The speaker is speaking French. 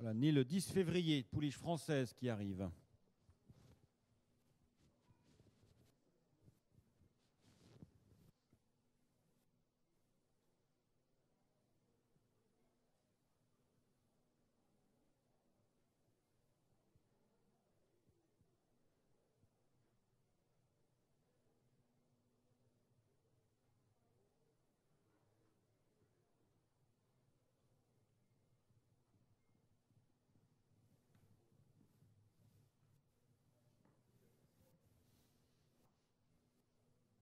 Voilà, né le 10 février, pouliche française qui arrive.